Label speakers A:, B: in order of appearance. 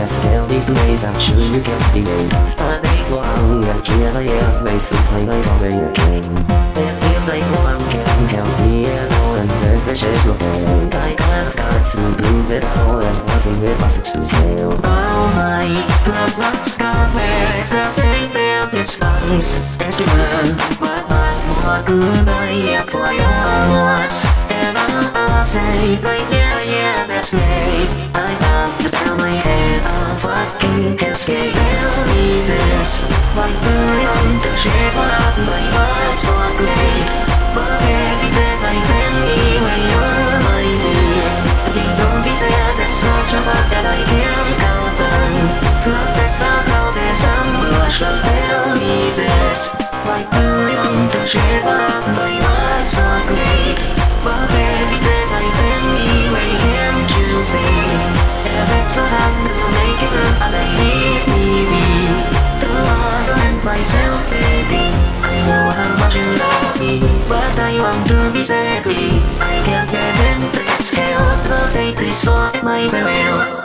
A: a scary place, I'm sure you get the aim. I think one year, here I am, basically like over your game. It feels like one can help me at all, and the fish is looking. I can't got to prove it all, and wasn't it was it too pale. Oh my, the rock's got where the same man is nice, as you were. But I'm not good, I am for your words. And I'll say, like, yeah, yeah, that's me. Fucking escape Tell me this like the young, the shape of my heart so great But everything I can when you're my dear Please don't be sad, that's such a fact that I can't count on Love that's not how there's some blush But tell me this Like the young, the shape of my heart so great But everything I can't get in. Scale So take this for my farewell